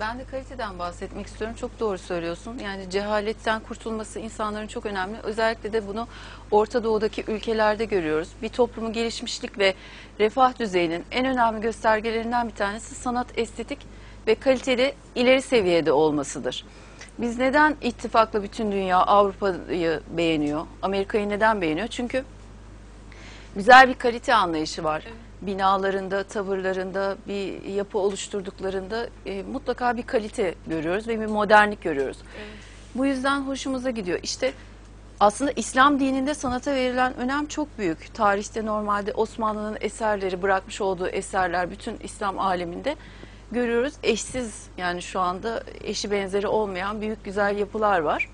Ben de kaliteden bahsetmek istiyorum. Çok doğru söylüyorsun. Yani cehaletten kurtulması insanların çok önemli. Özellikle de bunu Orta Doğu'daki ülkelerde görüyoruz. Bir toplumun gelişmişlik ve refah düzeyinin en önemli göstergelerinden bir tanesi sanat, estetik ve kaliteli ileri seviyede olmasıdır. Biz neden ittifakla bütün dünya Avrupa'yı beğeniyor? Amerika'yı neden beğeniyor? Çünkü güzel bir kalite anlayışı var. Binalarında, tavırlarında, bir yapı oluşturduklarında e, mutlaka bir kalite görüyoruz ve bir modernlik görüyoruz. Bu yüzden hoşumuza gidiyor. İşte aslında İslam dininde sanata verilen önem çok büyük. Tarihte normalde Osmanlı'nın eserleri, bırakmış olduğu eserler bütün İslam aleminde görüyoruz. Eşsiz yani şu anda eşi benzeri olmayan büyük güzel yapılar var.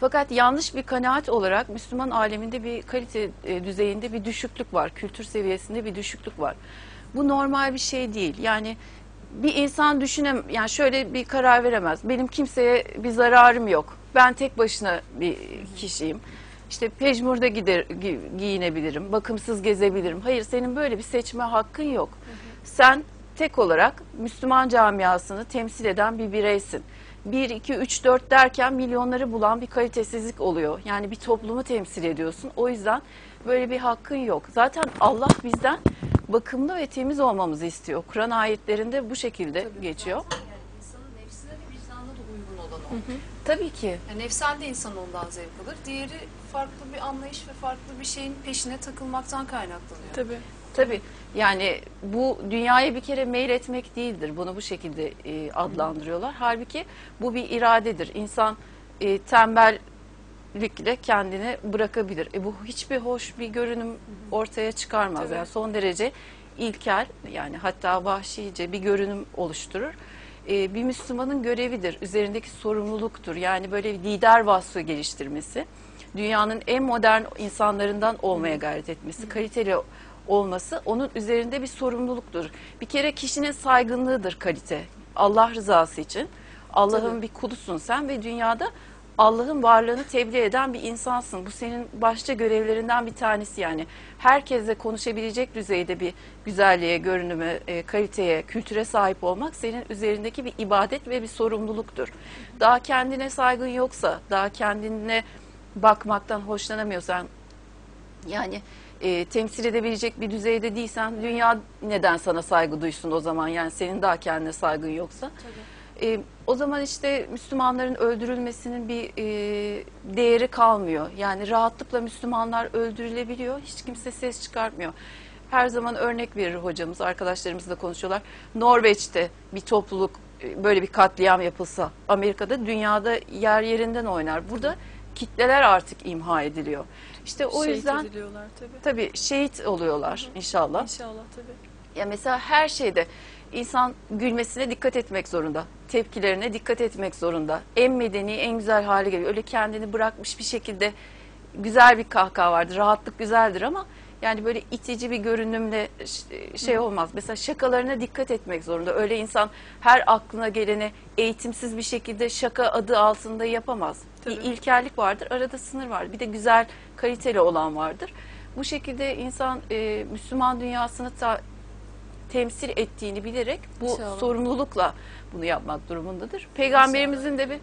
Fakat yanlış bir kanaat olarak Müslüman aleminde bir kalite e, düzeyinde bir düşüklük var. Kültür seviyesinde bir düşüklük var. Bu normal bir şey değil. Yani bir insan düşünem yani şöyle bir karar veremez. Benim kimseye bir zararım yok. Ben tek başına bir kişiyim. İşte pejmurda gider, gi- giyinebilirim, bakımsız gezebilirim. Hayır senin böyle bir seçme hakkın yok. Sen tek olarak Müslüman camiasını temsil eden bir bireysin. 1, 2, 3, 4 derken milyonları bulan bir kalitesizlik oluyor. Yani bir toplumu temsil ediyorsun. O yüzden böyle bir hakkın yok. Zaten Allah bizden bakımlı ve temiz olmamızı istiyor. Kur'an ayetlerinde bu şekilde geçiyor. Zaten yani insanın nefsine ve vicdanına da uygun olan o. Tabii ki. Yani nefsel de insan ondan zevk alır. Diğeri farklı bir anlayış ve farklı bir şeyin peşine takılmaktan kaynaklanıyor. Tabii. Tabii. Yani bu dünyaya bir kere meyil etmek değildir. Bunu bu şekilde e, adlandırıyorlar. Halbuki bu bir iradedir. İnsan e, tembellikle kendini bırakabilir. E, bu hiçbir hoş bir görünüm ortaya çıkarmaz. Tabii. Yani son derece ilkel yani hatta vahşice bir görünüm oluşturur. E, bir Müslümanın görevidir. Üzerindeki sorumluluktur. Yani böyle bir lider vasfı geliştirmesi. Dünyanın en modern insanlarından olmaya gayret etmesi. Kaliteli olması onun üzerinde bir sorumluluktur. Bir kere kişinin saygınlığıdır kalite. Allah rızası için. Allah'ın bir kulusun sen ve dünyada Allah'ın varlığını tebliğ eden bir insansın. Bu senin başta görevlerinden bir tanesi yani. Herkesle konuşabilecek düzeyde bir güzelliğe, görünüme, e, kaliteye, kültüre sahip olmak senin üzerindeki bir ibadet ve bir sorumluluktur. Daha kendine saygın yoksa, daha kendine bakmaktan hoşlanamıyorsan, yani e, temsil edebilecek bir düzeyde değilsen dünya neden sana saygı duysun o zaman yani senin daha kendine saygın yoksa. E, o zaman işte Müslümanların öldürülmesinin bir e, değeri kalmıyor. Yani rahatlıkla Müslümanlar öldürülebiliyor. Hiç kimse ses çıkartmıyor. Her zaman örnek verir hocamız, arkadaşlarımızla konuşuyorlar. Norveç'te bir topluluk e, böyle bir katliam yapılsa, Amerika'da dünyada yer yerinden oynar. Burada kitleler artık imha ediliyor. İşte o Şehit yüzden ediliyorlar tabii. tabii şehit oluyorlar inşallah. İnşallah tabii. Ya mesela her şeyde insan gülmesine dikkat etmek zorunda. Tepkilerine dikkat etmek zorunda. En medeni, en güzel hale geliyor. Öyle kendini bırakmış bir şekilde güzel bir kahkaha vardır. Rahatlık güzeldir ama yani böyle itici bir görünümle şey olmaz. Mesela şakalarına dikkat etmek zorunda. Öyle insan her aklına geleni eğitimsiz bir şekilde şaka adı altında yapamaz. Bir Tabii. ilkellik vardır, arada sınır var. Bir de güzel, kaliteli olan vardır. Bu şekilde insan e, Müslüman dünyasını ta- temsil ettiğini bilerek bu İnşallah. sorumlulukla bunu yapmak durumundadır. Peygamberimizin de bir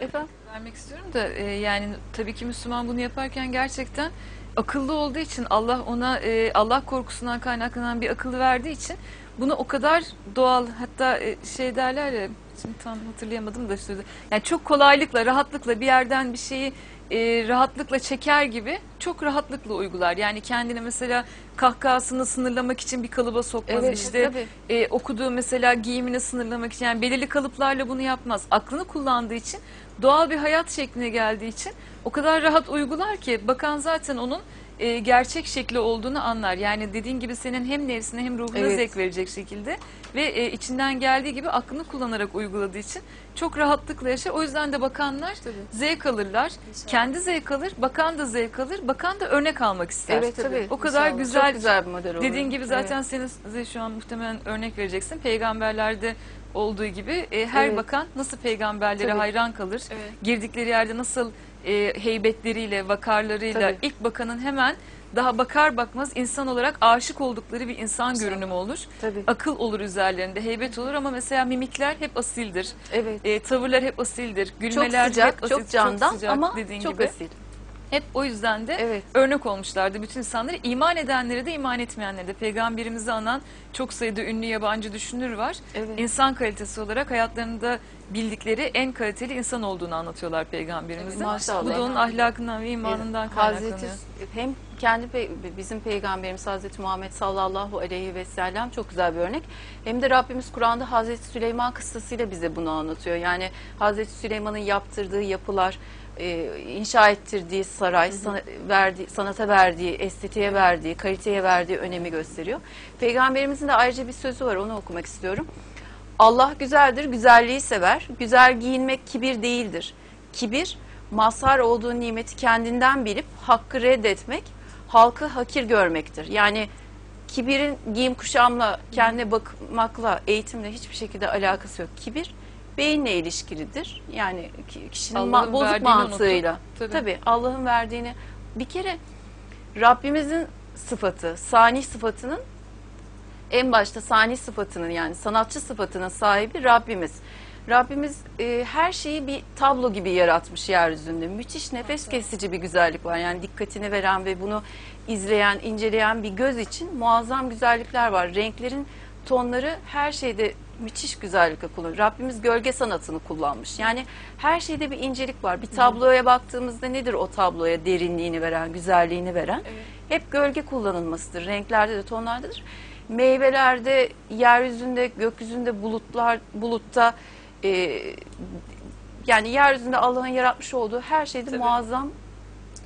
efendim Vermek istiyorum da e, yani tabii ki Müslüman bunu yaparken gerçekten akıllı olduğu için Allah ona e, Allah korkusundan kaynaklanan bir akıllı verdiği için bunu o kadar doğal hatta e, şey derler ya şimdi tam hatırlayamadım da şurada. Yani çok kolaylıkla rahatlıkla bir yerden bir şeyi e, rahatlıkla çeker gibi çok rahatlıkla uygular. Yani kendini mesela kahkahasını sınırlamak için bir kalıba sokmaz. Evet, işte tabii. e, okuduğu mesela giyimini sınırlamak için yani belirli kalıplarla bunu yapmaz. Aklını kullandığı için doğal bir hayat şekline geldiği için o kadar rahat uygular ki bakan zaten onun e, gerçek şekli olduğunu anlar. Yani dediğin gibi senin hem nefsine hem ruhuna Evet. zevk verecek şekilde ve e, içinden geldiği gibi aklını kullanarak uyguladığı için çok rahatlıkla yaşar. O yüzden de bakanlar zevk alırlar. Kendi zevk alır, bakan da zevk alır. Bakan da örnek almak ister. evet tabii. O kadar İnşallah. güzel Çok güzel bir model oluyor. Dediğin gibi zaten senin size şu an muhtemelen örnek vereceksin. Peygamberlerde olduğu gibi e, her Evet. bakan nasıl peygamberlere Tabii. hayran kalır. Evet. Girdikleri yerde nasıl e, heybetleriyle, vakarlarıyla Tabii. ilk bakanın hemen daha bakar bakmaz insan olarak aşık oldukları bir insan Güzel. görünümü olur. Tabii. Akıl olur üzerlerinde, heybet olur ama mesela mimikler hep asildir. Evet. E, tavırlar hep asildir. Çok Gülmeler sıcak, hep asil, çok candan sıcak ama dediğin çok gibi. asil. Hep o yüzden de Evet. örnek olmuşlardı bütün insanları. iman edenlere de iman etmeyenlere de. Peygamberimizi anan çok sayıda ünlü yabancı düşünür var. Evet. İnsan kalitesi olarak hayatlarında bildikleri en kaliteli insan olduğunu anlatıyorlar peygamberimizin. Evet, maşallah. Bu da onun ahlakından ve imanından kaynaklanıyor. Hazreti hem kendi pe- bizim peygamberimiz Hazreti Muhammed sallallahu aleyhi ve sellem çok güzel bir örnek. Hem de Rabbimiz Kur'an'da Hazreti Süleyman kıssasıyla bize bunu anlatıyor. Yani Hazreti Süleyman'ın yaptırdığı yapılar, e, inşa ettirdiği saray, sana- verdiği, sanata verdiği, estetiğe verdiği, kaliteye verdiği önemi gösteriyor. Peygamberimizin de ayrıca bir sözü var onu okumak istiyorum. Allah güzeldir, güzelliği sever. Güzel giyinmek kibir değildir. Kibir, mazhar olduğu nimeti kendinden bilip hakkı reddetmek, halkı hakir görmektir. Yani kibirin giyim kuşamla, kendine bakmakla, eğitimle hiçbir şekilde alakası yok. Kibir beyinle ilişkilidir. Yani ki- kişinin ma- bozuk mantığıyla. unutup, tabii. Tabii Allah'ın verdiğini bir kere Rabbimizin sıfatı, sani sıfatının en başta sani sıfatının yani sanatçı sıfatının sahibi Rabbimiz. Rabbimiz e, her şeyi bir tablo gibi yaratmış yeryüzünde. Müthiş nefes kesici bir güzellik var. Yani dikkatini veren ve bunu izleyen, inceleyen bir göz için muazzam güzellikler var. Renklerin tonları her şeyde müthiş güzellikle kullanıyor. Rabbimiz gölge sanatını kullanmış. Yani her şeyde bir incelik var. Bir tabloya baktığımızda nedir o tabloya derinliğini veren, güzelliğini veren? Evet. Hep gölge kullanılmasıdır. Renklerde de tonlardadır. Meyvelerde, yeryüzünde, gökyüzünde, bulutlar, bulutta e, yani yeryüzünde Allah'ın yaratmış olduğu her şeyde Tabii. muazzam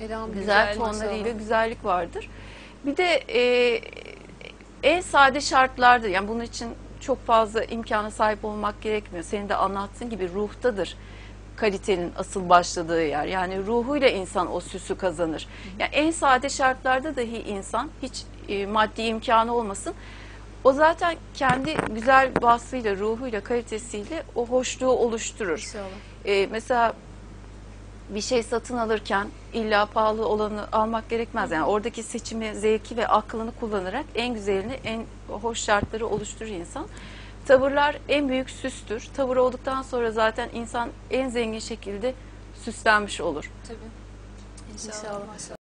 Elhamdülillah. güzel güzel, tonlarıyla güzellik vardır. Bir de e, en sade şartlarda yani bunun için çok fazla imkana sahip olmak gerekmiyor. Senin de anlattığın gibi ruhtadır kalitenin asıl başladığı yer. Yani ruhuyla insan o süsü kazanır. Yani en sade şartlarda dahi insan hiç e, maddi imkanı olmasın. O zaten kendi güzel vasfıyla, ruhuyla, kalitesiyle o hoşluğu oluşturur. İnşallah. Ee, mesela bir şey satın alırken illa pahalı olanı almak gerekmez. Yani oradaki seçimi, zevki ve aklını kullanarak en güzelini, en hoş şartları oluşturur insan. Tavırlar en büyük süstür. Tavır olduktan sonra zaten insan en zengin şekilde süslenmiş olur. Tabii. İnşallah. İnşallah.